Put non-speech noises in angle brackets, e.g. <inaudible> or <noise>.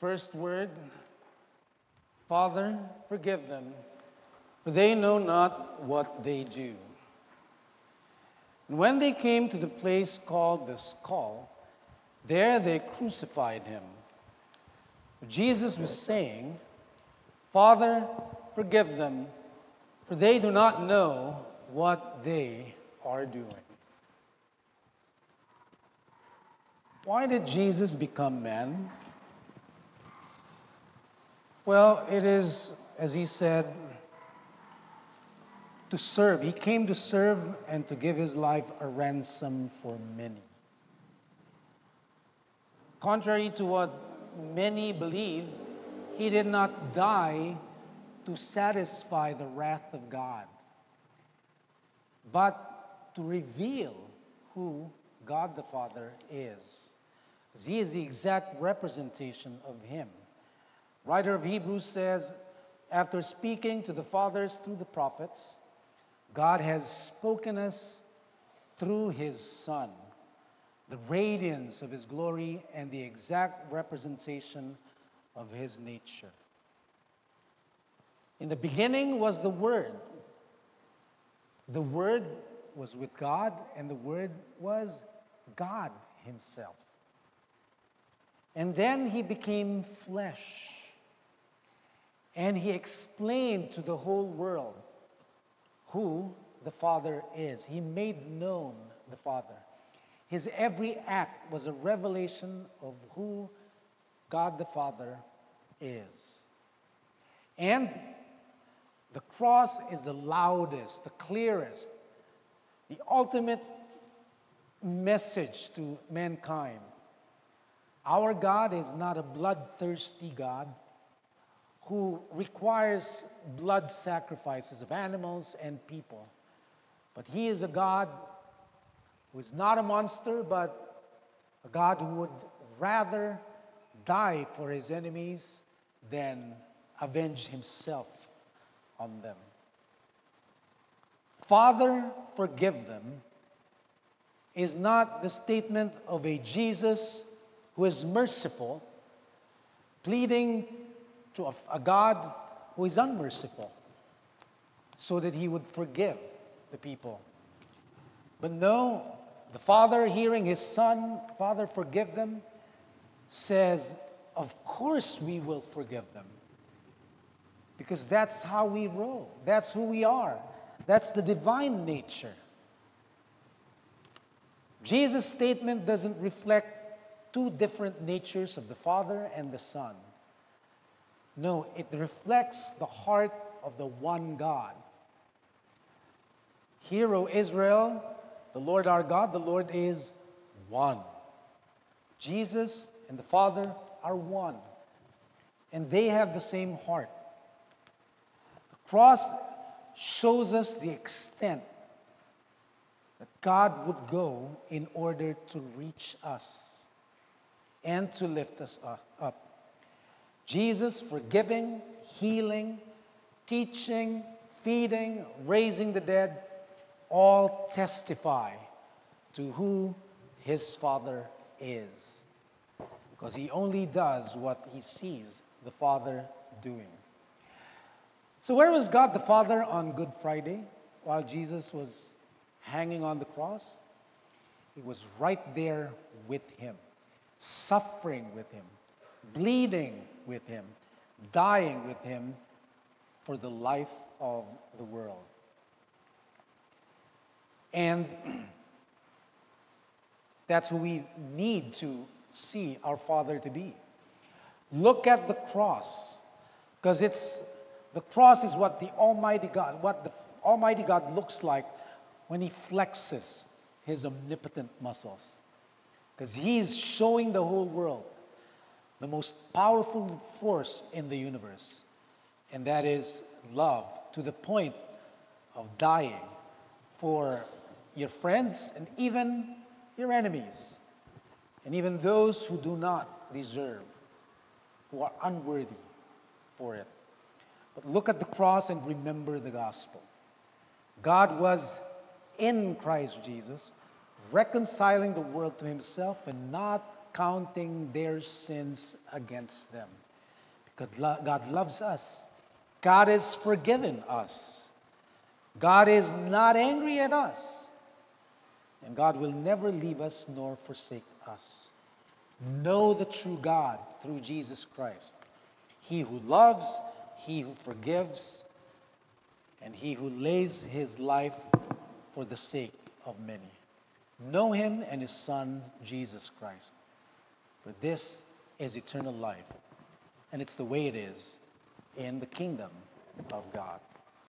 First word Father, forgive them, for they know not what they do. And when they came to the place called the skull, there they crucified him. Jesus was saying, Father, forgive them, for they do not know what they are doing. Why did Jesus become man? Well, it is, as he said, to serve. He came to serve and to give his life a ransom for many. Contrary to what many believe, he did not die to satisfy the wrath of God, but to reveal who God the Father is. He is the exact representation of him. Writer of Hebrews says, after speaking to the fathers through the prophets, God has spoken us through his Son, the radiance of his glory and the exact representation of his nature. In the beginning was the Word. The Word was with God, and the Word was God Himself. And then He became flesh and he explained to the whole world who the Father is. He made known the Father. His every act was a revelation of who God the Father is. And the cross is the loudest, the clearest, the ultimate message to mankind. Our God is not a bloodthirsty God who requires blood sacrifices of animals and people. But he is a God who is not a monster, but a God who would rather die for his enemies than avenge himself on them. Father, forgive them is not the statement of a Jesus who is merciful, pleading to a, a God who is unmerciful so that he would forgive the people. But no, the father, hearing his son, Father, forgive them, says, Of course we will forgive them. Because that's how we roll, that's who we are, that's the divine nature. Jesus' statement doesn't reflect two different natures of the Father and the Son. No, it reflects the heart of the one God. Hear, O Israel, the Lord our God, the Lord is one. Jesus and the Father are one, and they have the same heart. The cross shows us the extent that God would go in order to reach us and to lift us up. Jesus forgiving, healing, teaching, feeding, raising the dead, all testify to who his Father is. Because he only does what he sees the Father doing. So, where was God the Father on Good Friday while Jesus was hanging on the cross? He was right there with him, suffering with him, bleeding with him, dying with him for the life of the world. And <clears throat> that's who we need to see our Father to be. Look at the cross, because it's the cross is what the Almighty God, what the Almighty God looks like when He flexes His omnipotent muscles. Because He's showing the whole world the most powerful force in the universe, and that is love to the point of dying for your friends and even your enemies, and even those who do not deserve, who are unworthy for it. But look at the cross and remember the gospel. God was in Christ Jesus, reconciling the world to himself and not counting their sins against them. Because God loves us, God has forgiven us, God is not angry at us, and God will never leave us nor forsake us. Know the true God through Jesus Christ. He who loves, he who forgives, and he who lays his life for the sake of many. Know him and his Son, Jesus Christ. For this is eternal life, and it's the way it is in the kingdom of God.